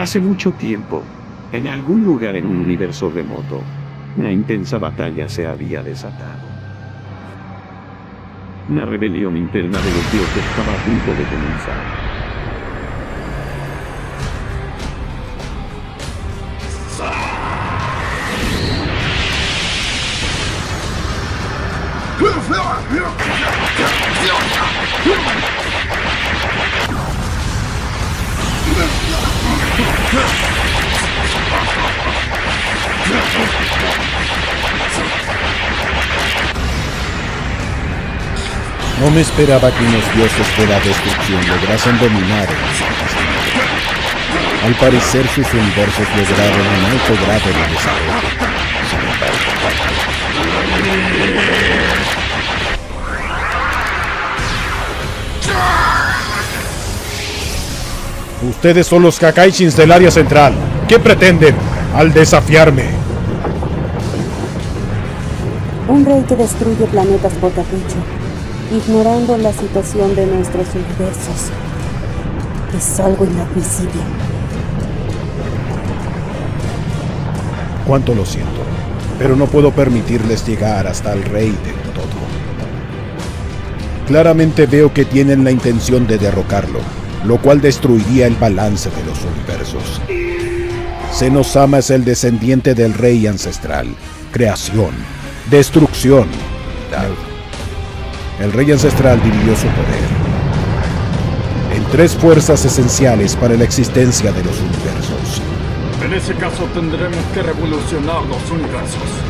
Hace mucho tiempo, en algún lugar en un universo remoto, una intensa batalla se había desatado. Una rebelión interna de los dioses estaba a punto de comenzar. No me esperaba que unos dioses de la destrucción lograsen dominar Al parecer sus universos lograron un alto grado de desarrollo. Ustedes son los Kakaishins del área central. ¿Qué pretenden al desafiarme? Un rey que destruye planetas por capricho, ignorando la situación de nuestros universos. Es algo inadmisible. Cuánto lo siento, pero no puedo permitirles llegar hasta el rey del todo. Claramente veo que tienen la intención de derrocarlo lo cual destruiría el balance de los universos. Senosama es el descendiente del rey ancestral, creación, destrucción. El rey ancestral dividió su poder en tres fuerzas esenciales para la existencia de los universos. En ese caso tendremos que revolucionar los universos.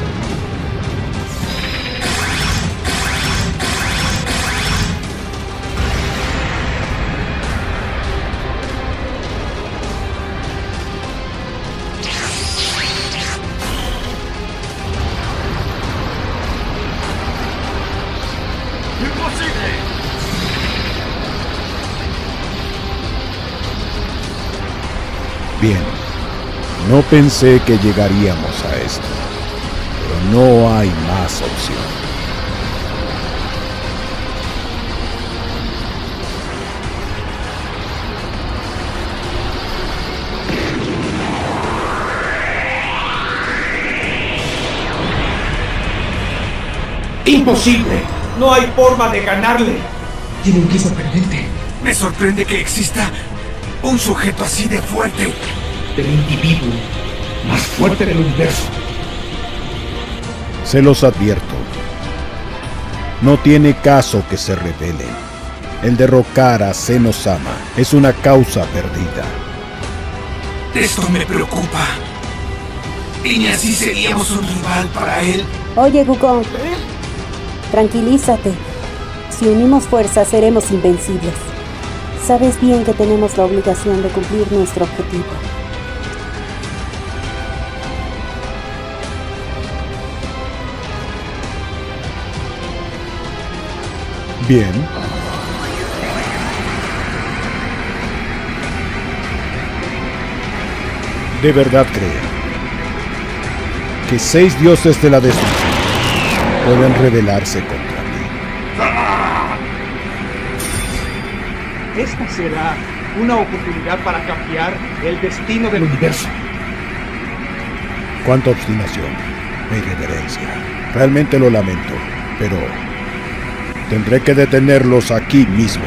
No pensé que llegaríamos a esto, pero no hay más opción. ¡Imposible! No hay forma de ganarle. Tiene un ki sorprendente. Me sorprende que exista un sujeto así de fuerte. Del individuo más fuerte del universo. Se los advierto. No tiene caso que se revelen. El derrocar a Senosama es una causa perdida. Esto me preocupa. ¿Y ni así seríamos un rival para él? Oye, Gukon. Tranquilízate. Si unimos fuerzas, seremos invencibles. Sabes bien que tenemos la obligación de cumplir nuestro objetivo. Bien. De verdad creo que seis dioses de la destrucción pueden rebelarse contra Esta será una oportunidad para cambiar el destino del universo. Cuánta obstinación e irreverencia. Realmente lo lamento, pero tendré que detenerlos aquí mismo.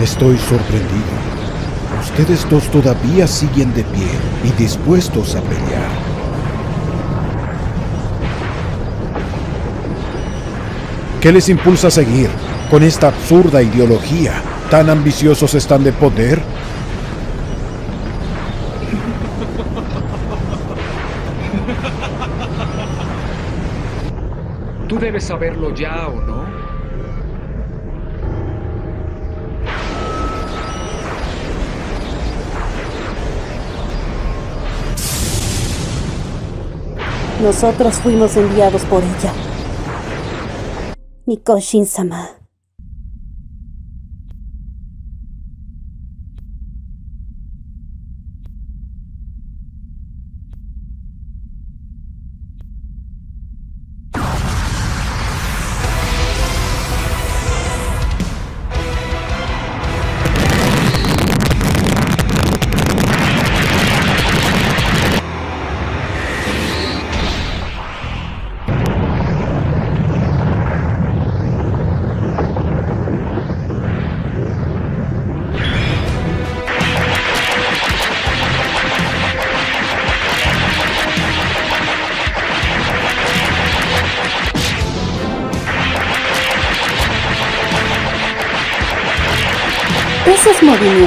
Estoy sorprendido. Ustedes dos todavía siguen de pie y dispuestos a pelear. ¿Qué les impulsa a seguir con esta absurda ideología? ¿Tan ambiciosos están de poder? Tú debes saberlo ya o no. Nosotros fuimos enviados por ella. Mikoshin-sama.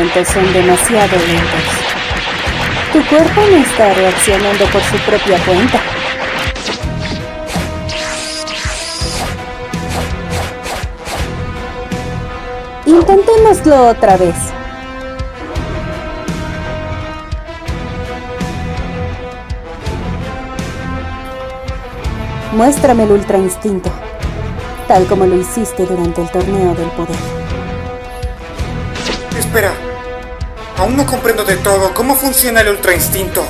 Movimientos son demasiado lentos. Tu cuerpo no está reaccionando por su propia cuenta. Intentémoslo otra vez. Muéstrame el ultra instinto, tal como lo hiciste durante el torneo del poder. Espera. Aún no comprendo de todo cómo funciona el ultra instinto.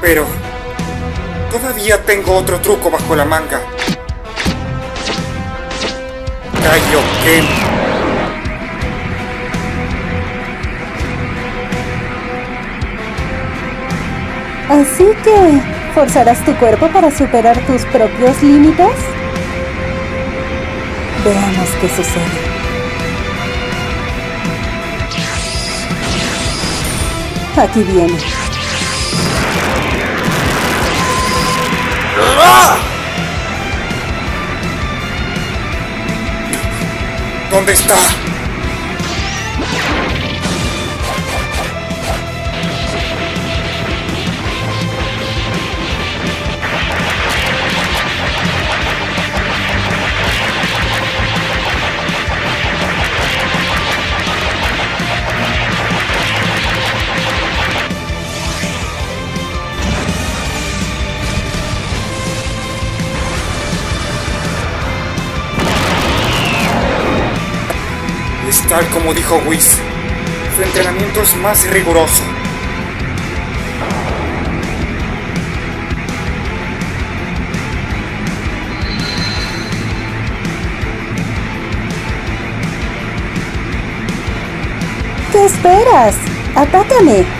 Pero... Todavía tengo otro truco bajo la manga. Kaioken. Así que, ¿forzarás tu cuerpo para superar tus propios límites? Veamos qué sucede. Aquí viene. ¿Dónde está? Tal como dijo Whis. Su entrenamiento es más riguroso. ¿Qué esperas? ¡Atácame!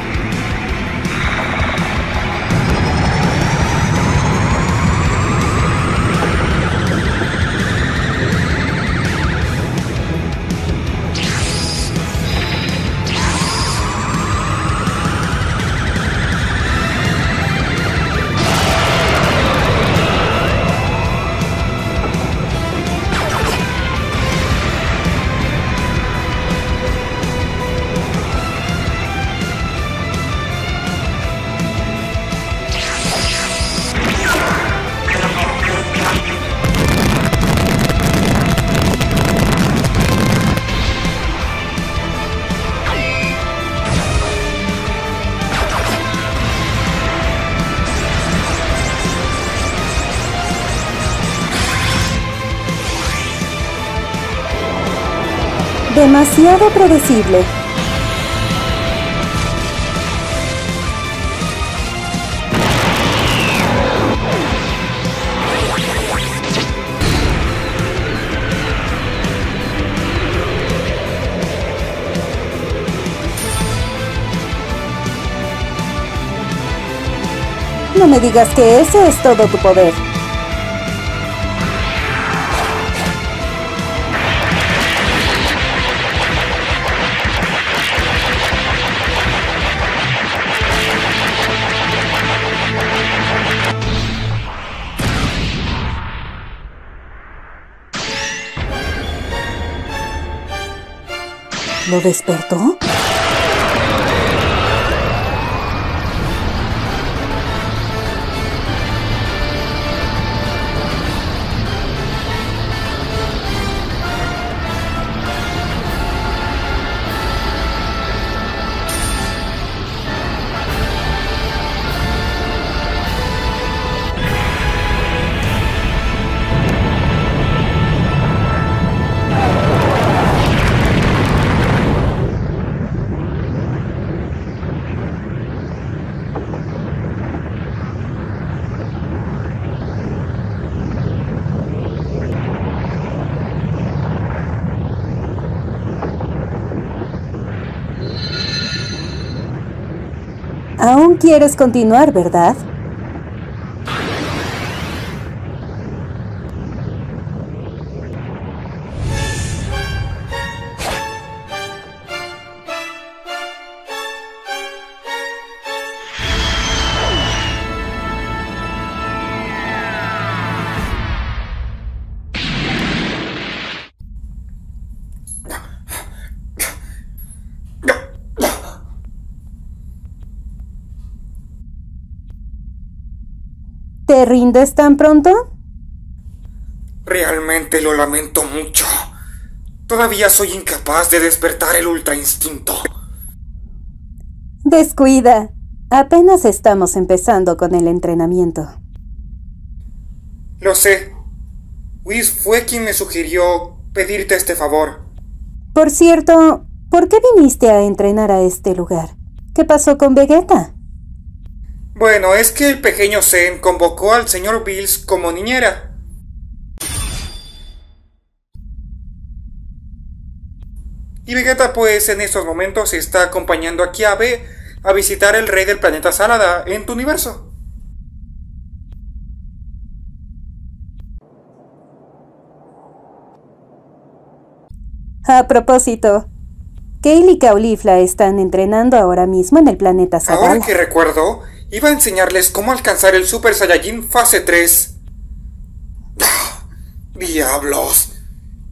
Demasiado predecible. No me digas que ese es todo tu poder. ¿Lo despertó? Quieres continuar, ¿verdad? ¿Te rindes tan pronto? Realmente lo lamento mucho. Todavía soy incapaz de despertar el ultra instinto. Descuida. Apenas estamos empezando con el entrenamiento. Lo sé. Whis fue quien me sugirió pedirte este favor. Por cierto, ¿por qué viniste a entrenar a este lugar? ¿Qué pasó con Vegeta? Bueno, es que el pequeño Zen convocó al señor Bills como niñera. Y Vegeta pues en estos momentos está acompañando a Kiabe a visitar el rey del planeta Salada en tu universo. A propósito, Kale y Caulifla están entrenando ahora mismo en el planeta Zavala. Ahora que recuerdo, iba a enseñarles cómo alcanzar el Super Saiyajin fase 3. ¡Ah! ¡Diablos!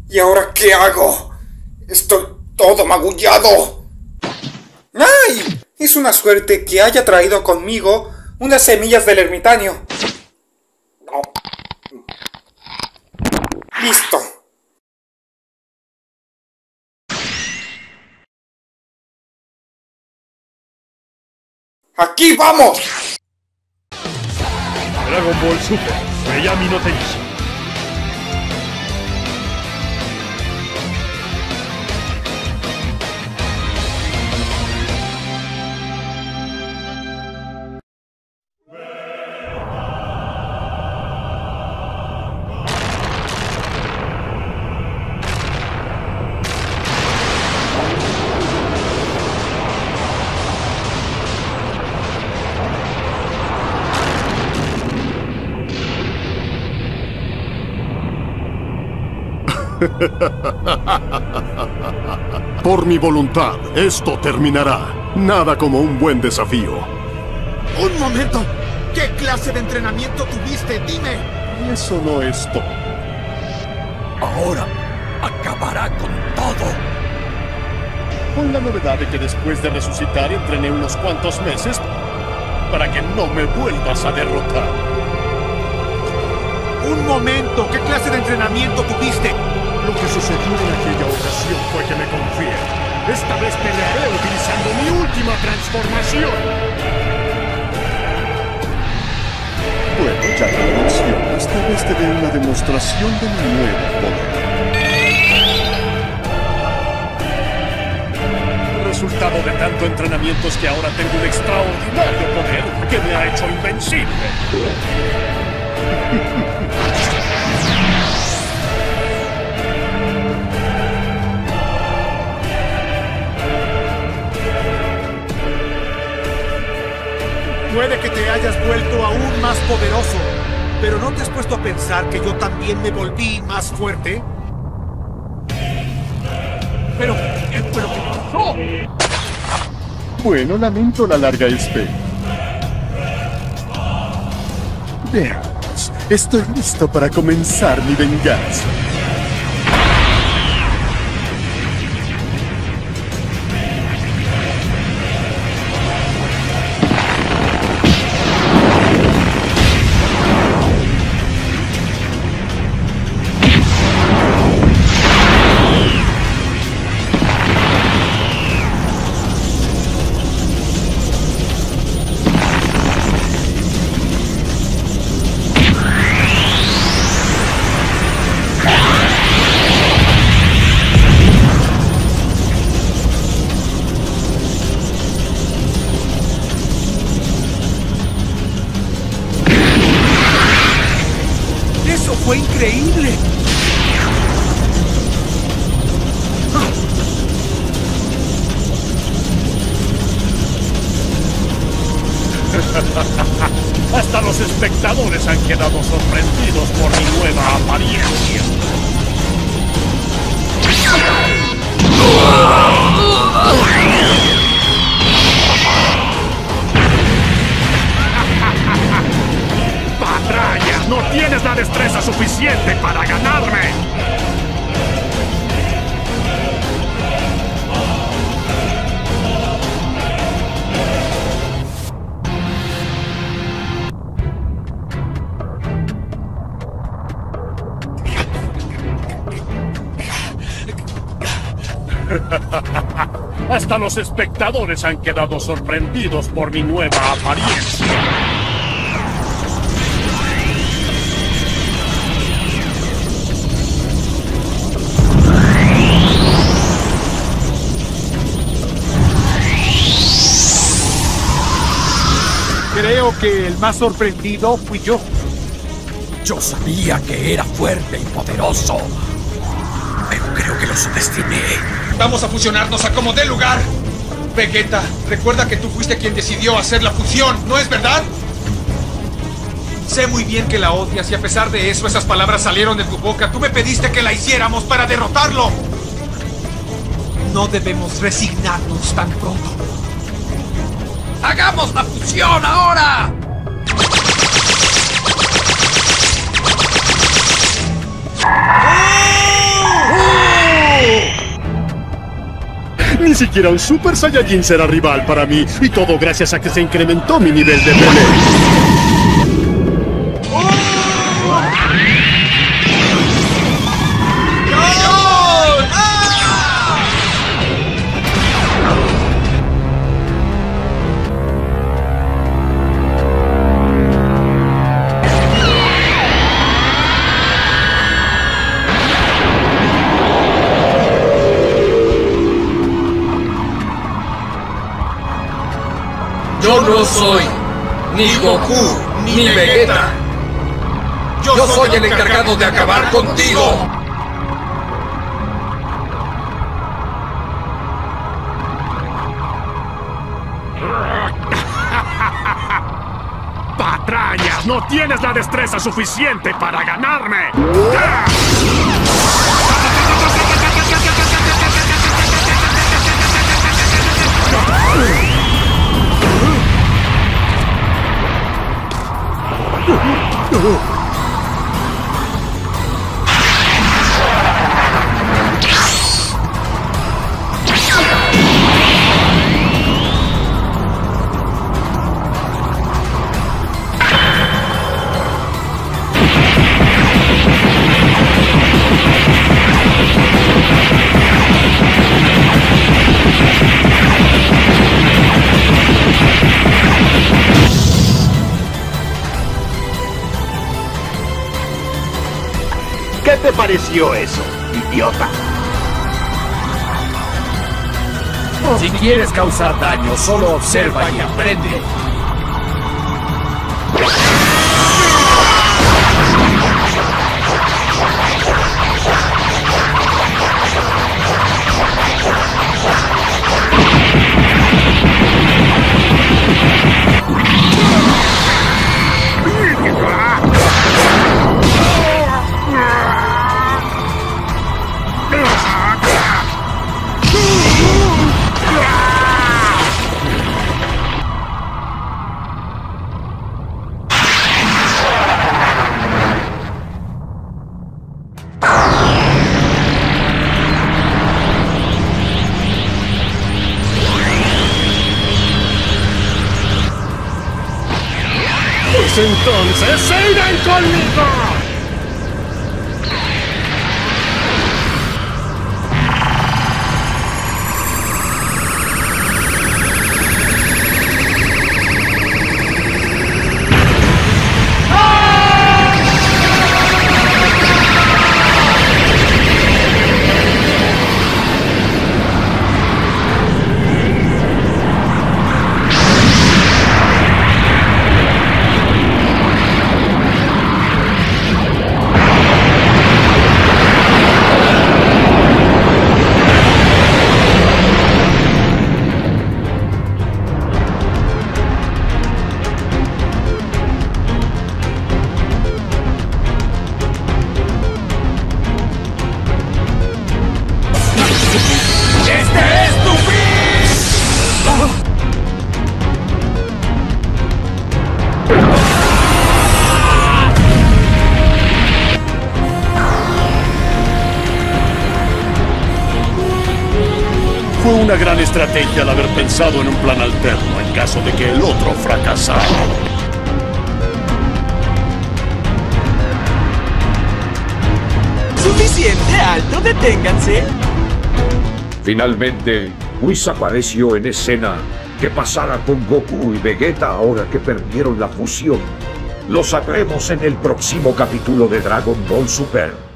¿Y ahora qué hago? Estoy todo magullado. ¡Ay! Es una suerte que haya traído conmigo unas semillas del ermitaño. Listo. ¡Aquí vamos! Dragon Ball Super, Miami no. Por mi voluntad, esto terminará. Nada como un buen desafío. ¡Un momento! ¿Qué clase de entrenamiento tuviste? Dime. Eso no es todo. Ahora acabará con todo. Con la novedad de que después de resucitar entrené unos cuantos meses para que no me vuelvas a derrotar. ¡Un momento! ¿Qué clase de entrenamiento tuviste? Lo que sucedió en aquella ocasión fue que me confié. Esta vez pelearé utilizando mi última transformación. Bueno, ya que lo mencionas, esta vez te dé una demostración de mi nuevo poder. Resultado de tanto entrenamiento es que ahora tengo un extraordinario poder que me ha hecho invencible. Puede que te hayas vuelto aún más poderoso, pero ¿no te has puesto a pensar que yo también me volví más fuerte? Pero, ¿qué fue lo que pasó? Bueno, lamento la larga espera. Veamos, estoy listo para comenzar mi venganza. Los espectadores han quedado sorprendidos por mi nueva apariencia. Creo que el más sorprendido fui yo. Yo sabía que era fuerte y poderoso, pero creo que lo subestimé. Vamos a fusionarnos a como dé lugar. Vegeta, recuerda que tú fuiste quien decidió hacer la fusión, ¿no es verdad? Sé muy bien que la odias y a pesar de eso esas palabras salieron de tu boca. Tú me pediste que la hiciéramos para derrotarlo. No debemos resignarnos tan pronto. ¡Hagamos la fusión ahora! Ni siquiera un Super Saiyajin será rival para mí, y todo gracias a que se incrementó mi nivel de pelea. Ni Goku ni Vegeta. Yo soy el encargado de acabar contigo. ¡Patrañas! ¡No tienes la destreza suficiente para ganarme! ¿Qué te pareció eso, idiota? Si quieres causar daño, solo observa y aprende. Finalmente, Whis apareció en escena. ¿Qué pasará con Goku y Vegeta ahora que perdieron la fusión? Lo sabremos en el próximo capítulo de Dragon Ball Super.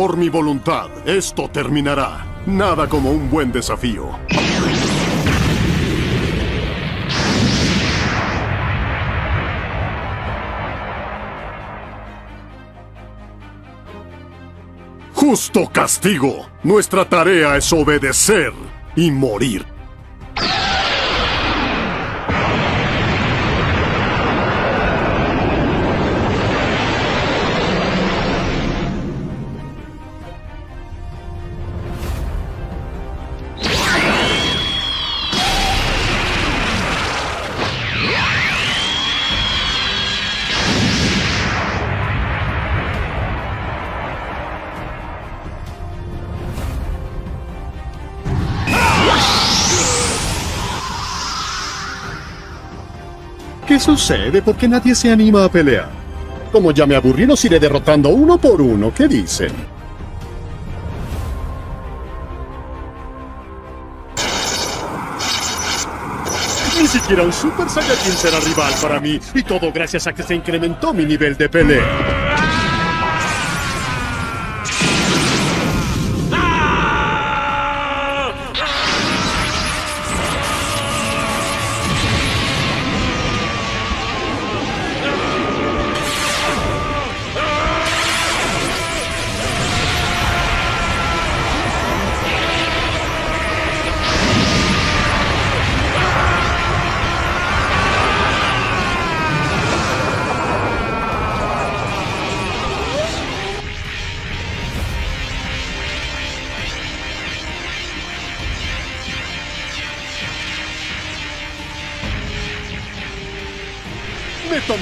Por mi voluntad, esto terminará. Nada como un buen desafío. Justo castigo. Nuestra tarea es obedecer y morir. Sucede? ¿Por qué nadie se anima a pelear? Como ya me aburrí, los iré derrotando uno por uno. ¿Qué dicen? Ni siquiera un Super Saiyajin será rival para mí, y todo gracias a que se incrementó mi nivel de pelea.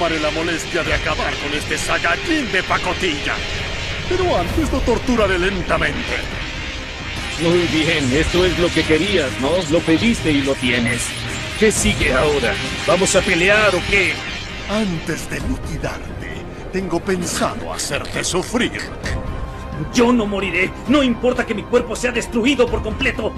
Tomaré la molestia de acabar con este Saiyajin de pacotilla. Pero antes lo torturaré lentamente. Muy bien, esto es lo que querías, ¿no? Lo pediste y lo tienes. ¿Qué sigue ahora? ¿Vamos a pelear o qué? Antes de liquidarte, tengo pensado hacerte sufrir. Yo no moriré. No importa que mi cuerpo sea destruido por completo.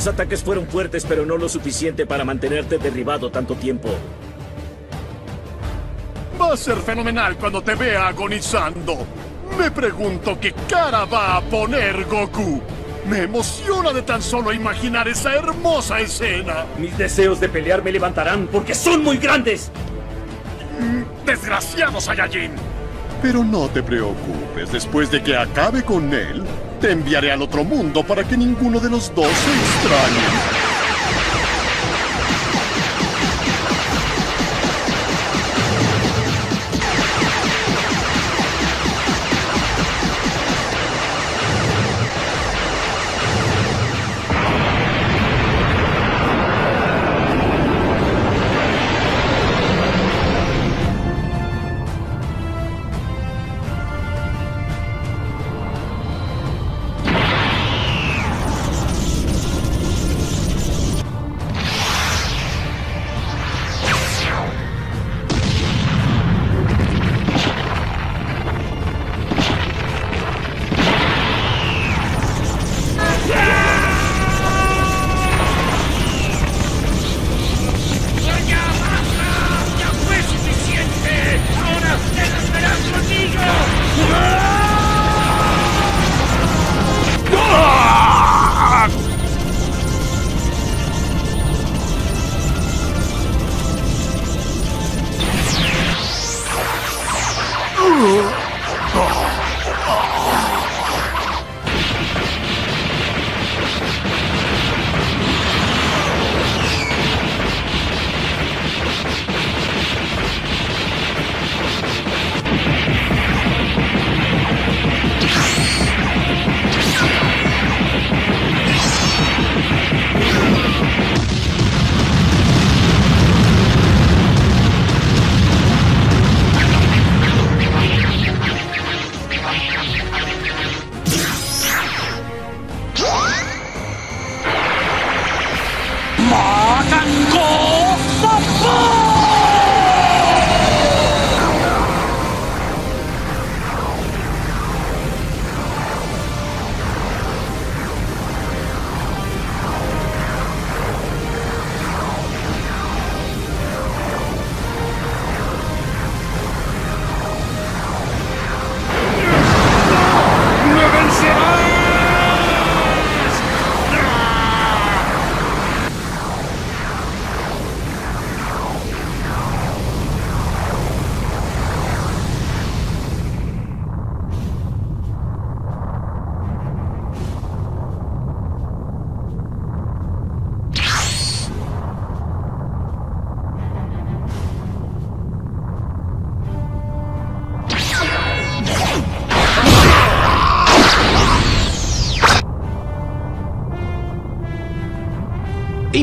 Sus ataques fueron fuertes, pero no lo suficiente para mantenerte derribado tanto tiempo. Va a ser fenomenal cuando te vea agonizando. Me pregunto qué cara va a poner Goku. Me emociona de tan solo imaginar esa hermosa escena. Mis deseos de pelear me levantarán porque son muy grandes. Desgraciado Saiyajin. Pero no te preocupes, después de que acabe con él, te enviaré al otro mundo para que ninguno de los dos se extrañe.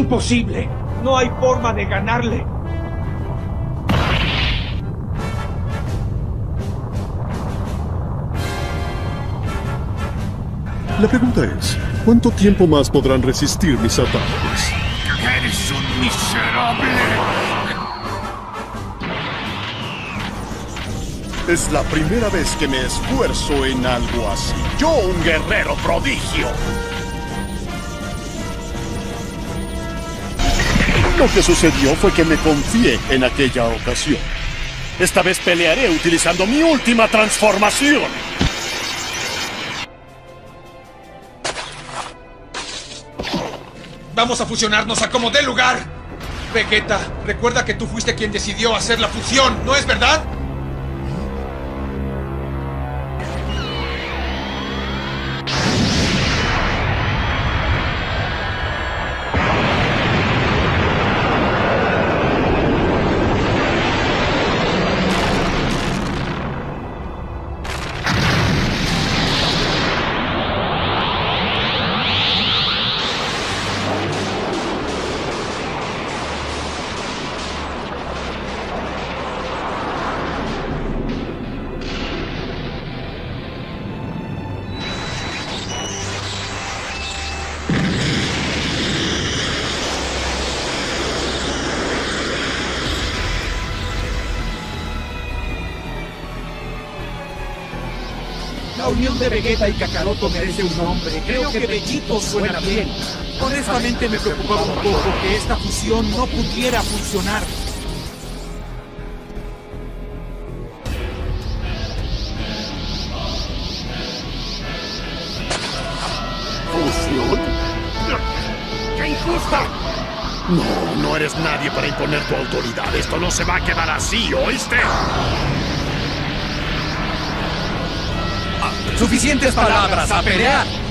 Imposible. No hay forma de ganarle. La pregunta es, ¿cuánto tiempo más podrán resistir mis ataques? ¡Eres un miserable! Es la primera vez que me esfuerzo en algo así. Yo, un guerrero prodigio. Lo que sucedió fue que me confié en aquella ocasión. Esta vez pelearé utilizando mi última transformación. Vamos a fusionarnos a como dé lugar. Vegeta, recuerda que tú fuiste quien decidió hacer la fusión, ¿no es verdad? De Vegeta y Kakaroto merece un nombre. Creo que Bellito suena bien. Honestamente me preocupaba un poco que esta fusión no pudiera funcionar. ¿Fusión? ¡Qué injusta! No, no eres nadie para imponer tu autoridad. Esto no se va a quedar así, ¿oíste? Suficientes palabras, a pelear.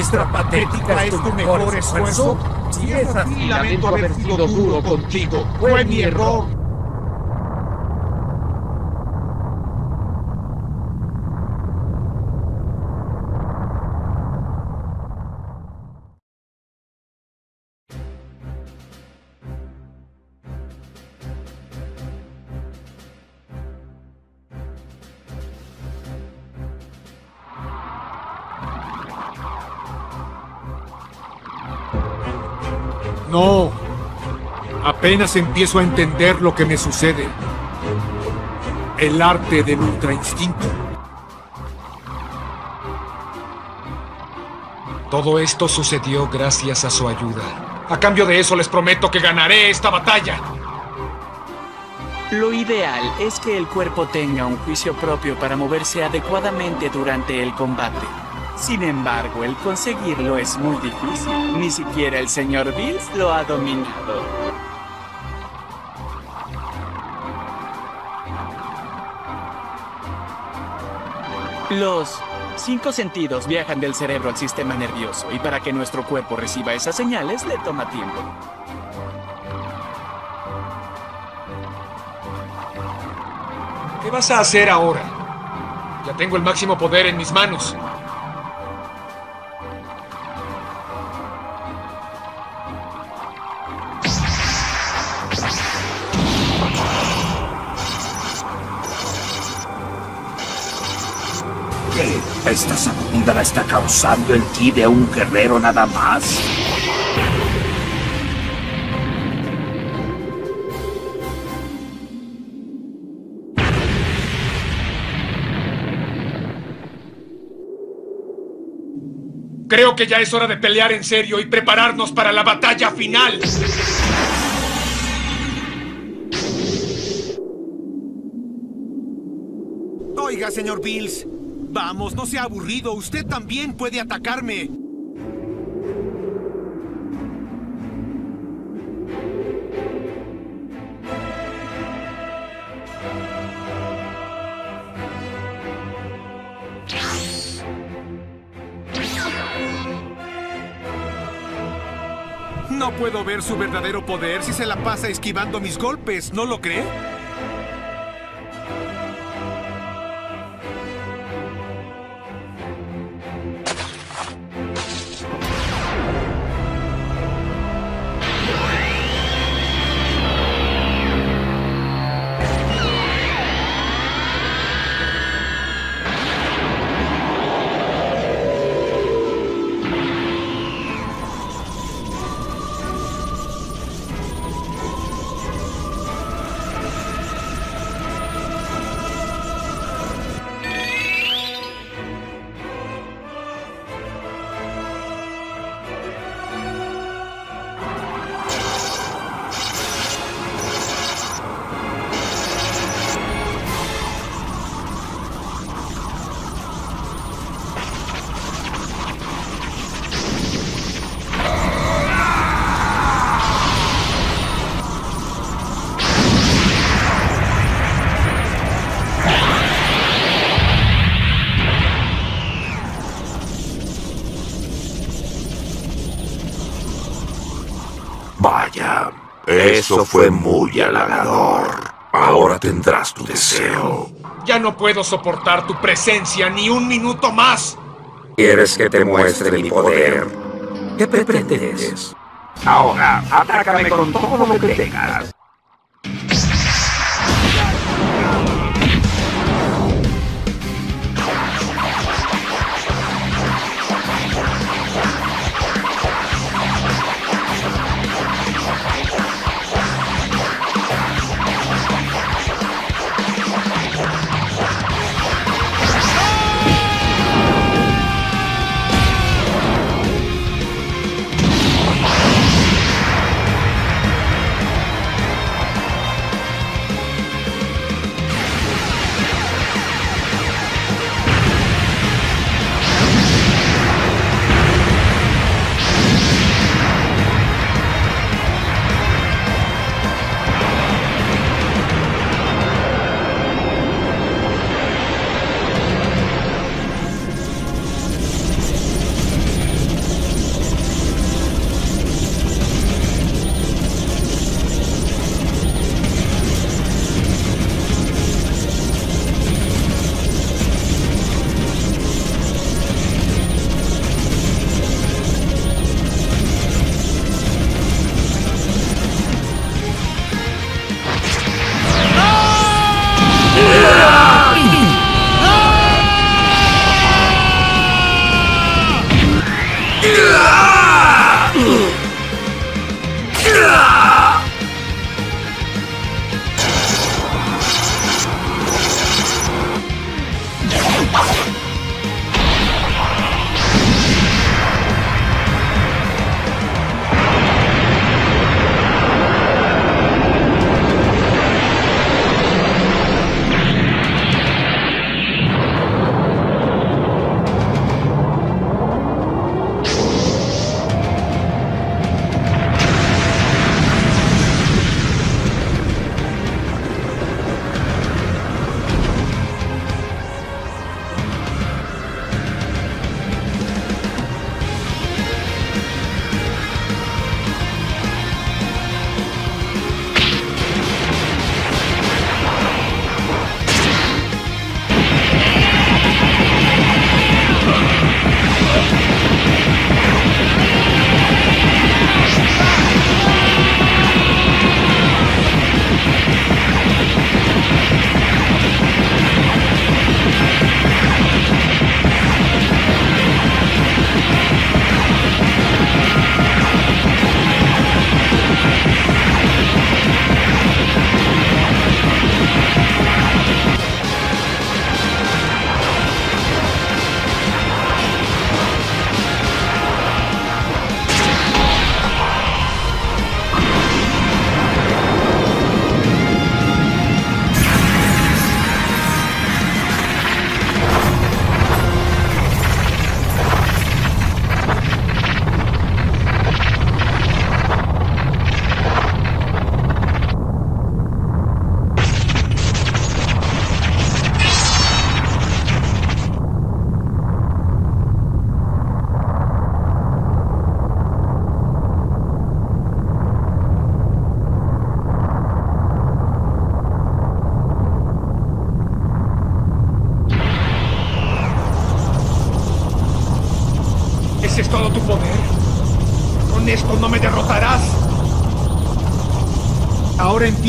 ¿O esta muestra patética es tu mejor esfuerzo? Si es así, lamento haber sido duro contigo. Fue mi error. Apenas empiezo a entender lo que me sucede. El arte del ultra instinto. Todo esto sucedió gracias a su ayuda. A cambio de eso les prometo que ganaré esta batalla. Lo ideal es que el cuerpo tenga un juicio propio para moverse adecuadamente durante el combate. Sin embargo, el conseguirlo es muy difícil. Ni siquiera el señor Bills lo ha dominado. Los cinco sentidos viajan del cerebro al sistema nervioso y para que nuestro cuerpo reciba esas señales le toma tiempo. ¿Qué vas a hacer ahora? Ya tengo el máximo poder en mis manos. Causando el ki de un guerrero nada más? Creo que ya es hora de pelear en serio y prepararnos para la batalla final. Oiga, señor Bills. Vamos, no sea aburrido. Usted también puede atacarme. No puedo ver su verdadero poder si se la pasa esquivando mis golpes, ¿no lo cree? Eso fue muy halagador. Ahora tendrás tu deseo. Ya no puedo soportar tu presencia ni un minuto más. ¿Quieres que te muestre mi poder? ¿Qué pretendes? Ahora, atácame con todo lo que tengas.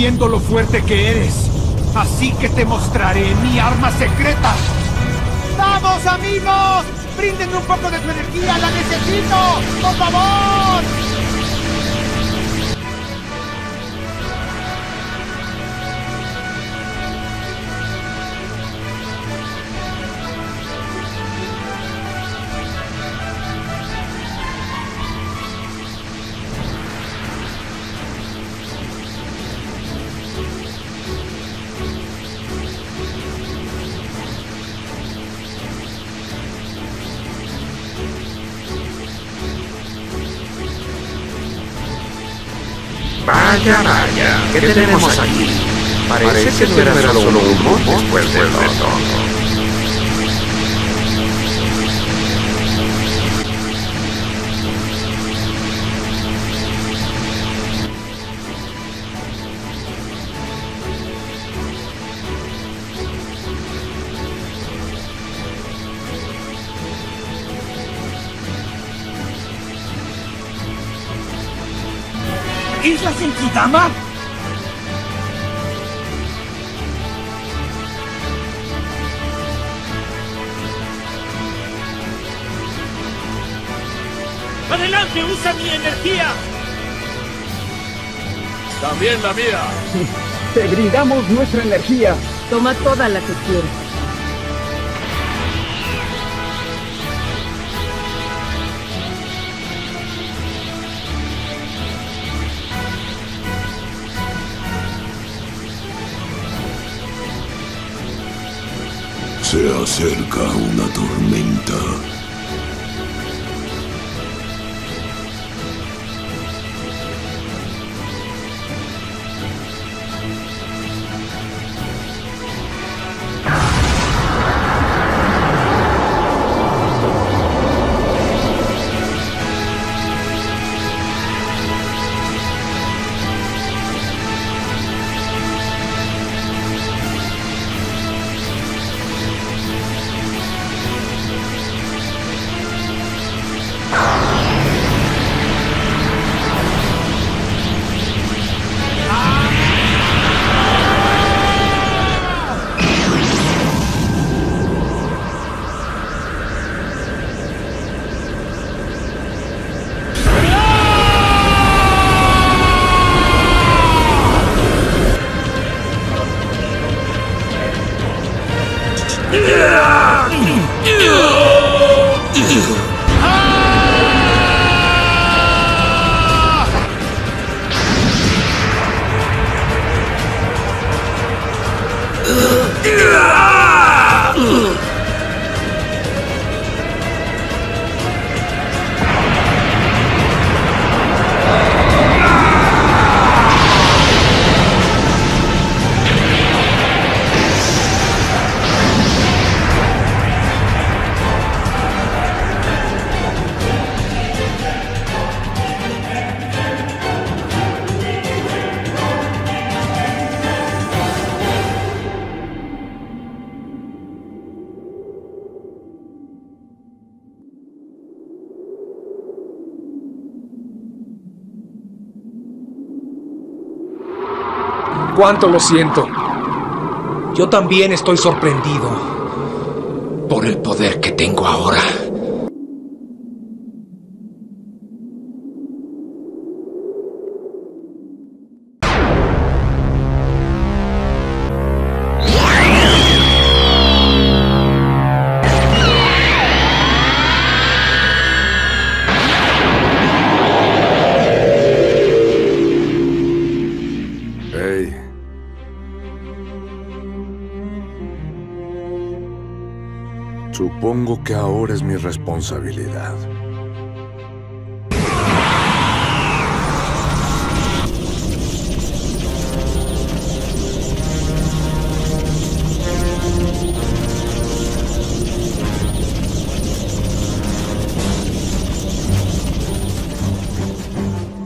Lo fuerte que eres. Así que te mostraré mi arma secreta. ¡Vamos, amigos! ¡Bríndeme un poco de tu energía! ¡La necesito! ¡Por favor! Vaya, vaya, ¿qué, tenemos aquí? Parece, que no era solo un después de todo. ¿Isla Senkidama? ¡Adelante! ¡Usa mi energía! También la mía. Te brindamos nuestra energía. Toma toda la que quieras. Se acerca una tormenta. Cuánto lo siento. Yo también estoy sorprendido por el poder que tengo ahora. Responsabilidad.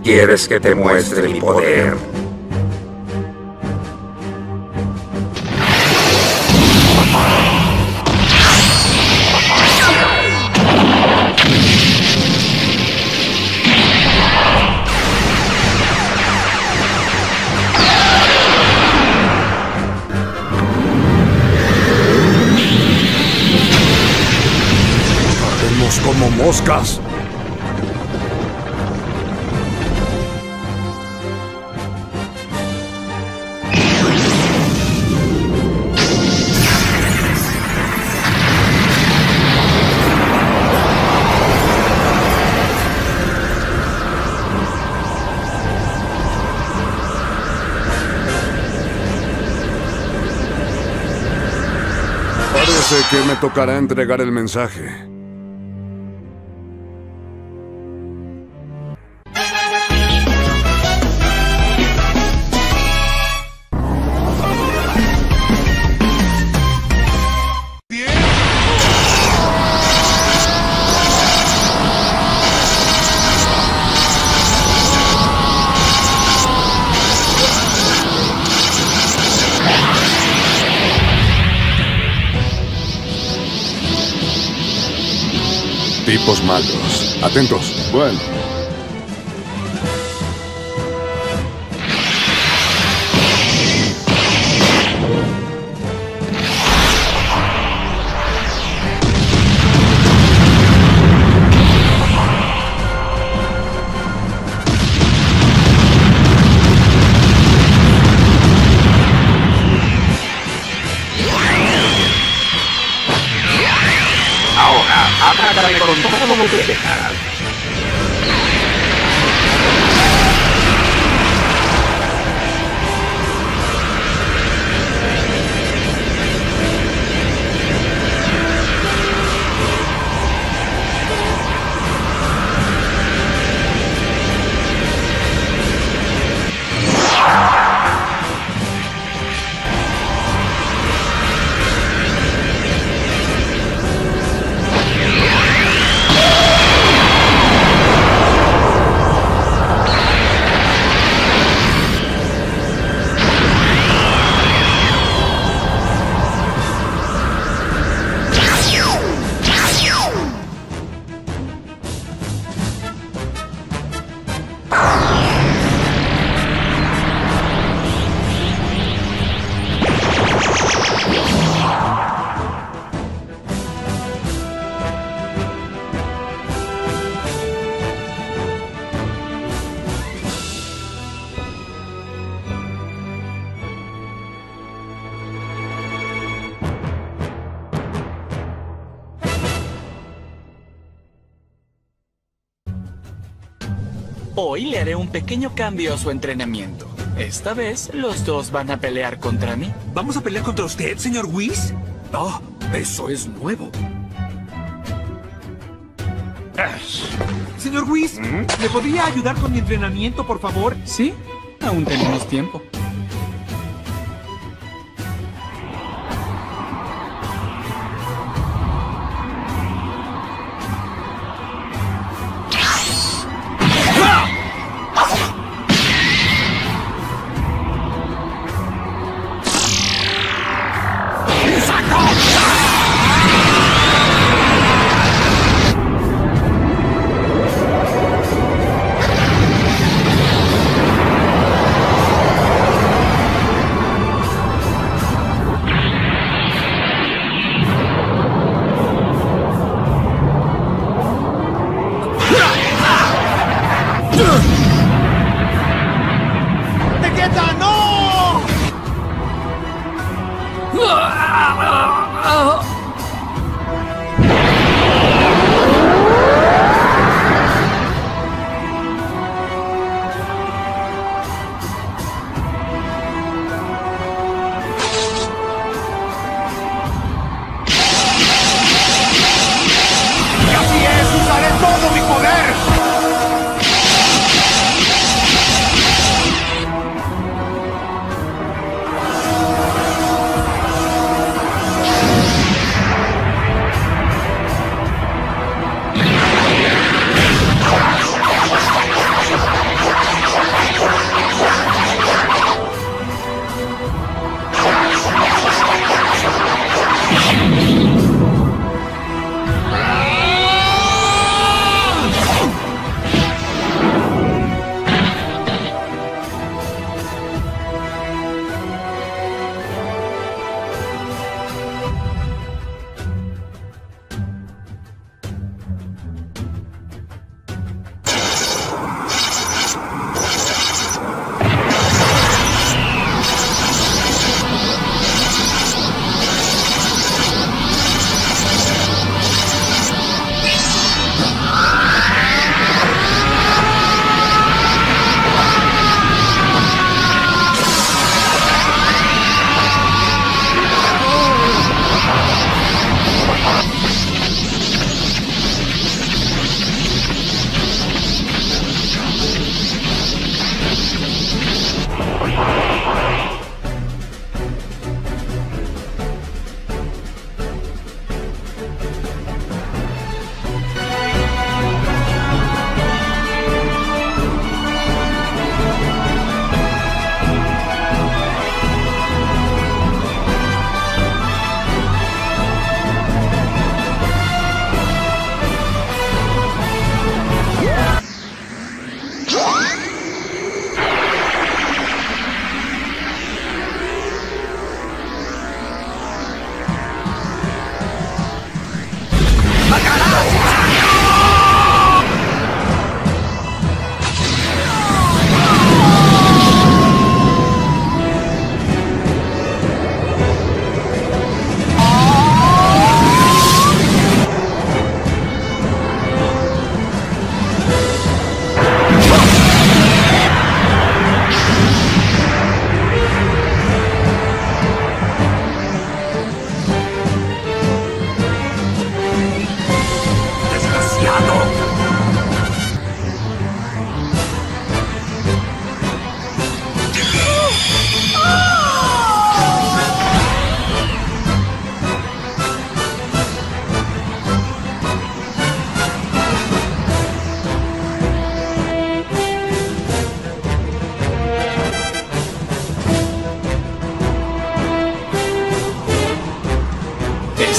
¿Quieres que te muestre mi poder? Moscas. Parece que me tocará entregar el mensaje. Tipos malos. Atentos. Bueno. Hoy le haré un pequeño cambio a su entrenamiento. Esta vez los dos van a pelear contra mí. ¿Vamos a pelear contra usted, señor Whis? Oh, eso es nuevo. Señor Whis, ¿me podría ayudar con mi entrenamiento, por favor? Sí, aún tenemos tiempo.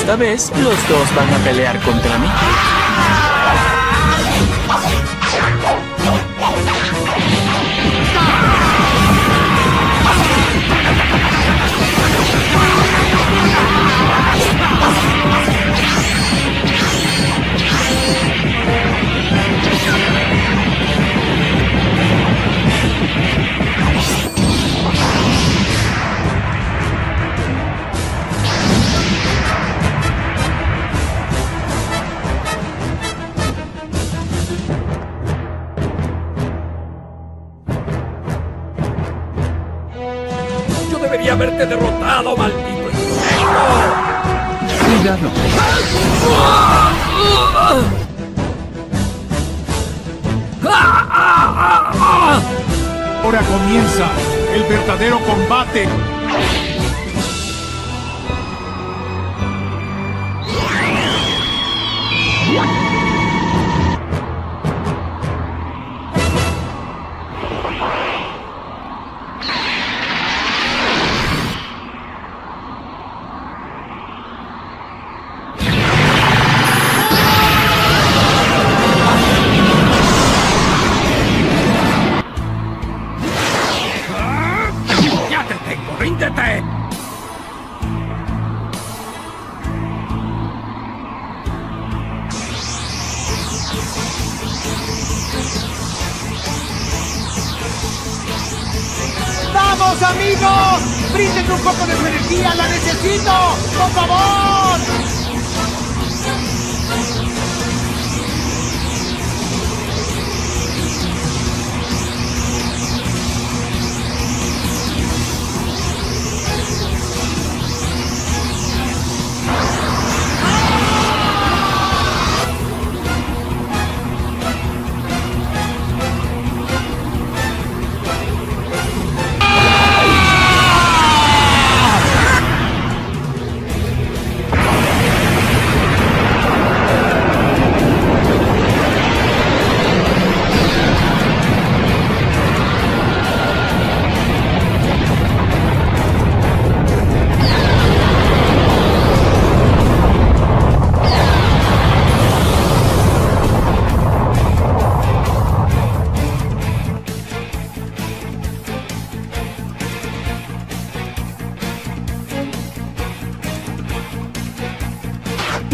Esta vez los dos van a pelear contra mí.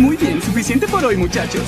Muy bien, suficiente por hoy, muchachos.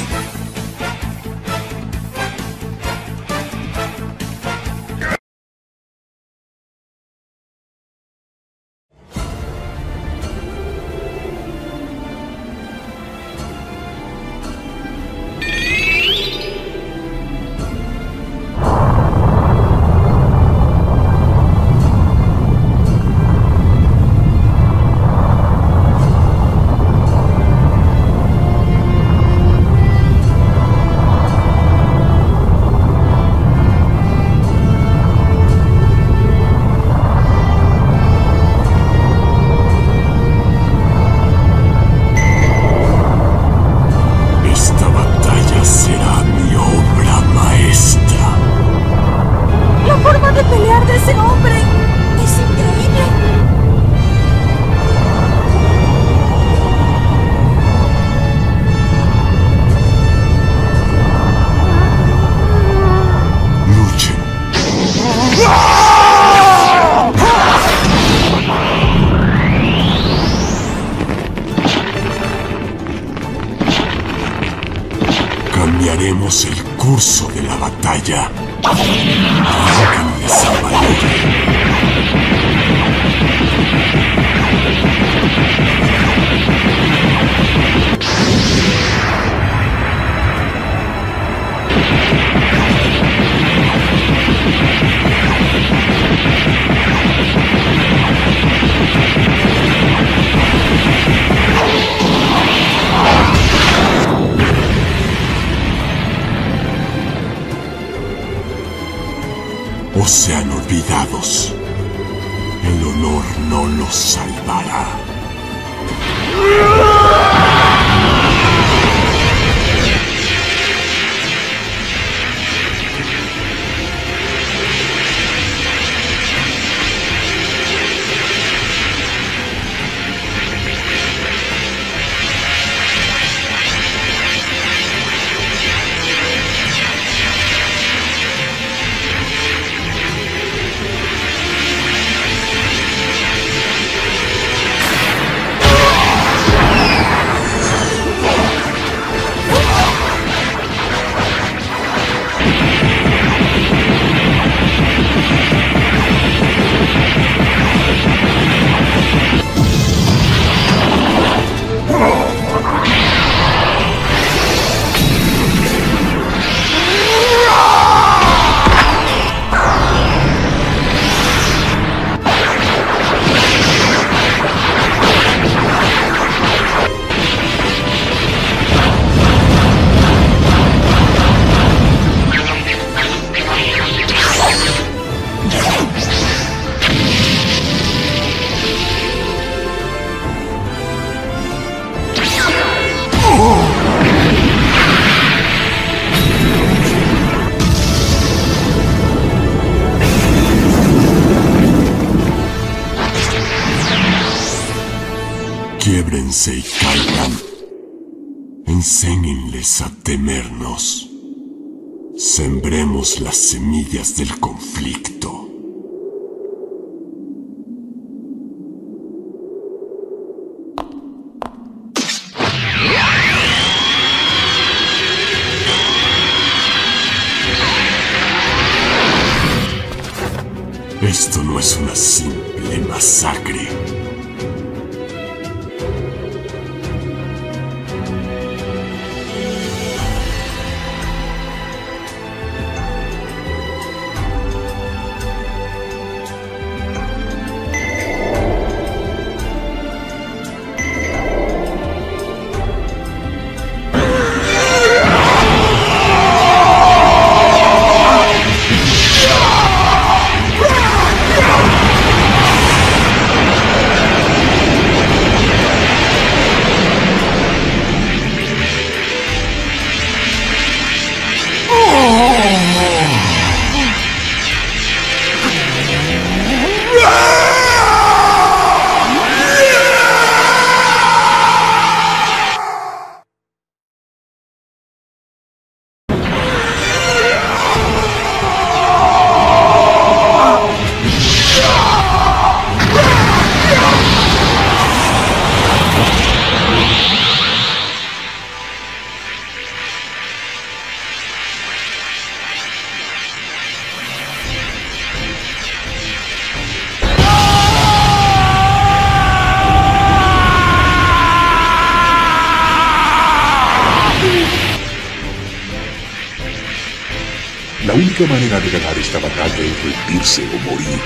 Única manera de ganar esta batalla es rendirse o morir.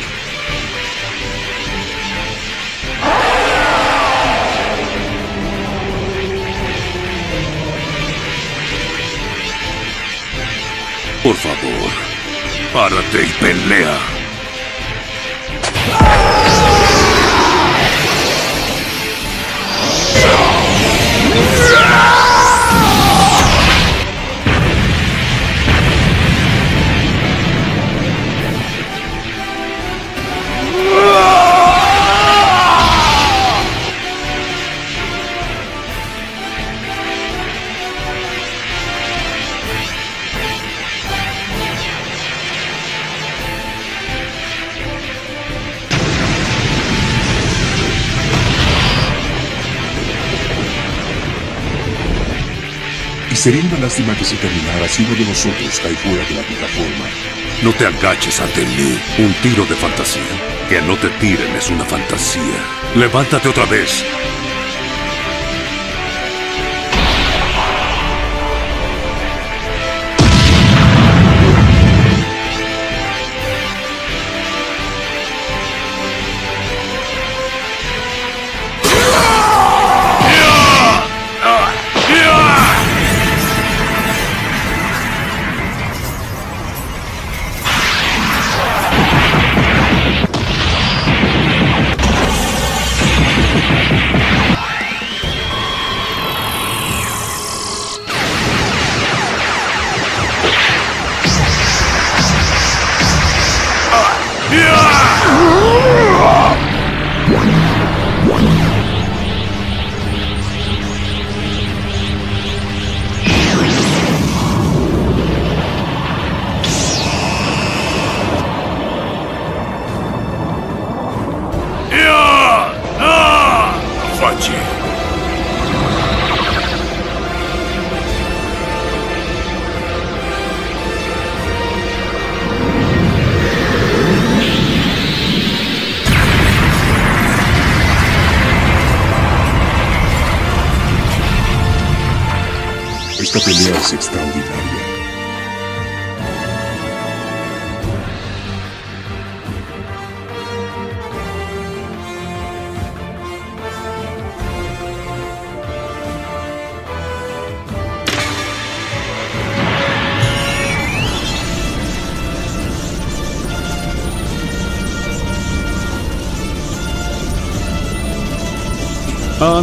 Por favor, párate y pelea. Sería una lástima que se terminara si uno de nosotros cae fuera de la plataforma. No te agaches ante mí. Un tiro de fantasía. Que no te tiren es una fantasía. Levántate otra vez.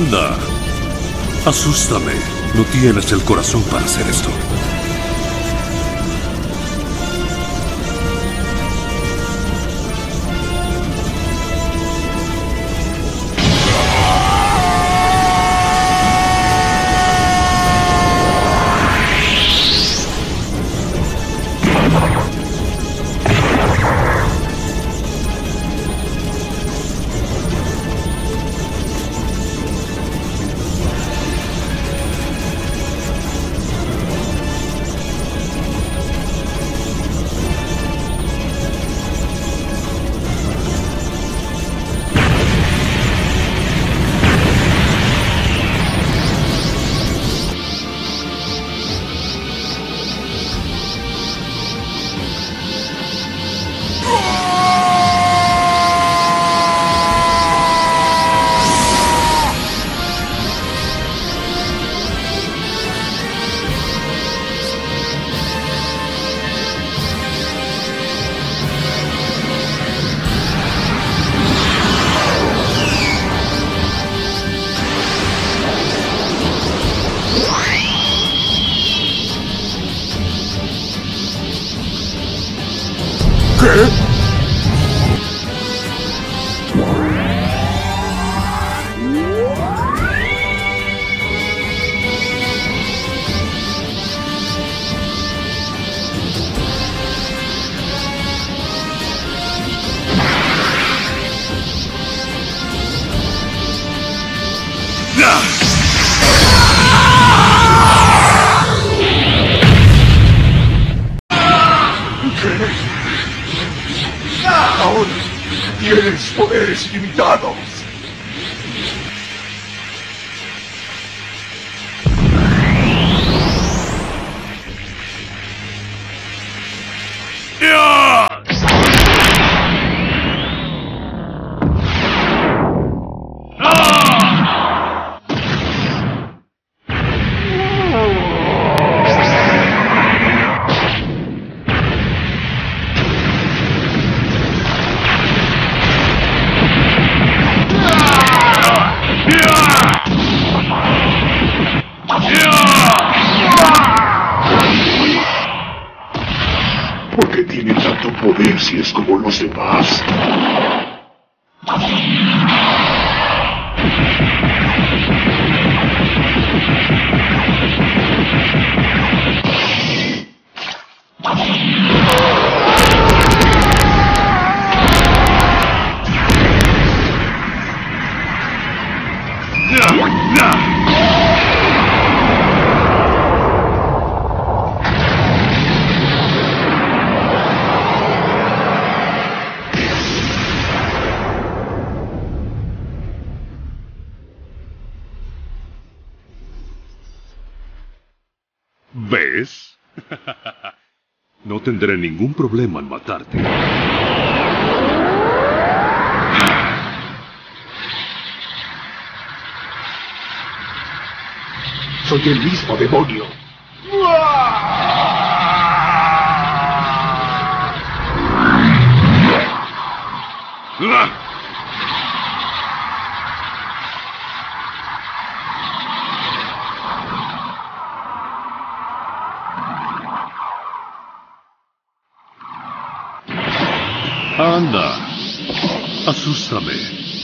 Anda. Asústame. No tienes el corazón para hacer esto. Okay. No tendré ningún problema en matarte. Soy el mismo demonio. Anda, asústame.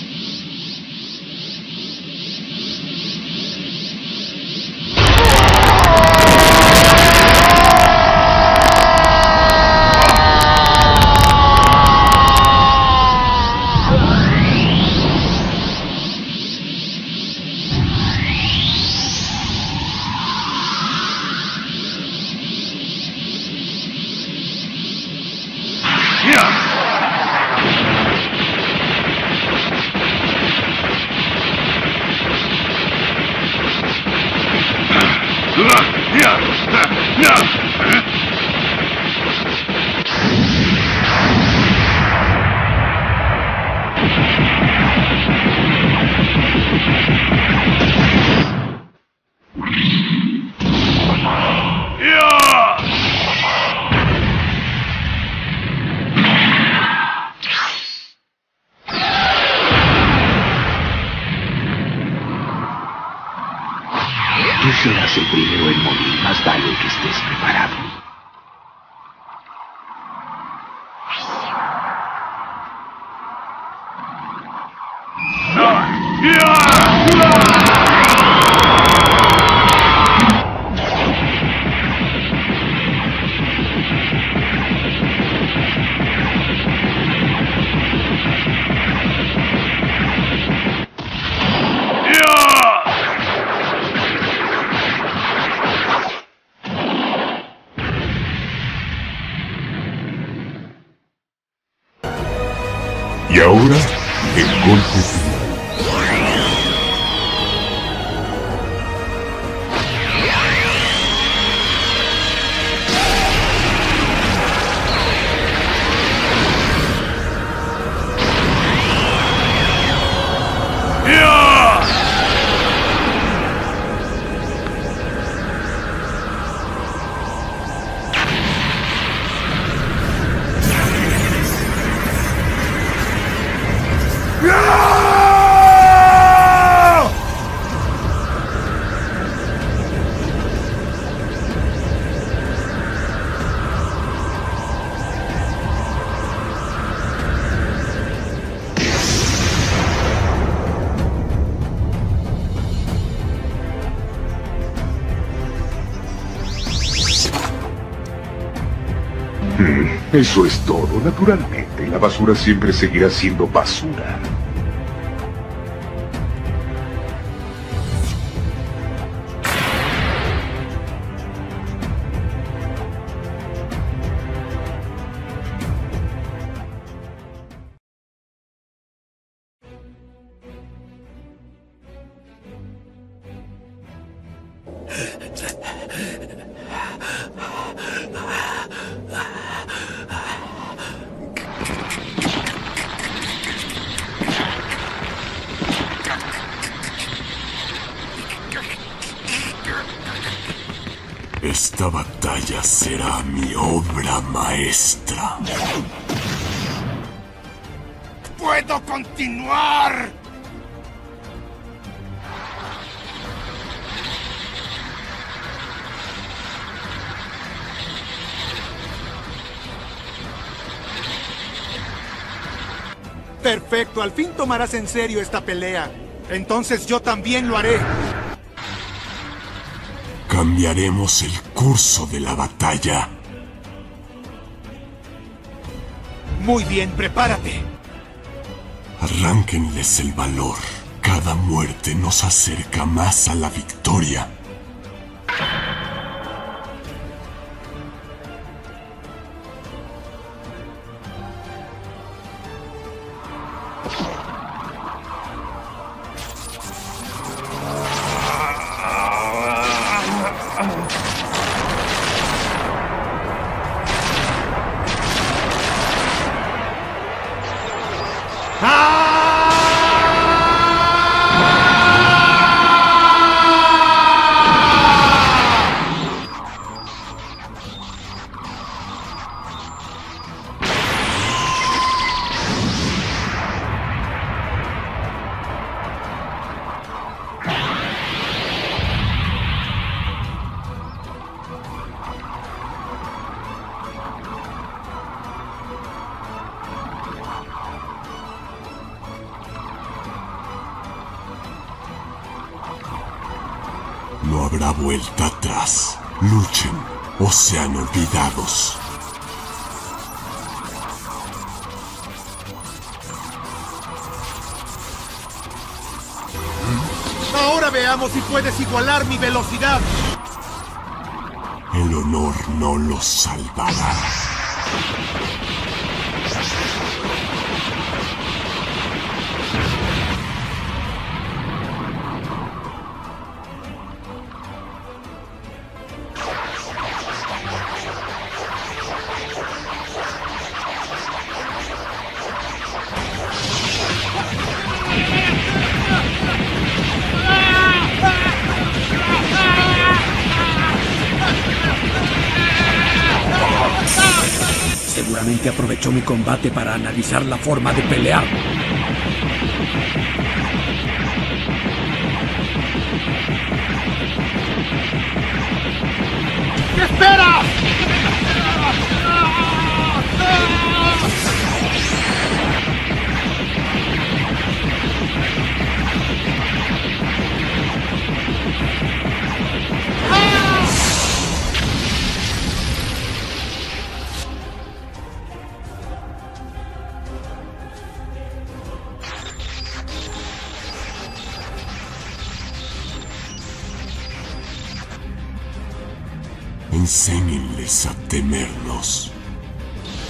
Eso es todo. Naturalmente, la basura siempre seguirá siendo basura. Tomarás en serio esta pelea. Entonces yo también lo haré. Cambiaremos el curso de la batalla. Muy bien, prepárate. Arránquenles el valor. Cada muerte nos acerca más a la victoria. Vuelta atrás. Luchen o sean olvidados. Ahora veamos si puedes igualar mi velocidad. El honor no los salvará. Para analizar la forma de pelear.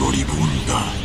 乗り込んだ。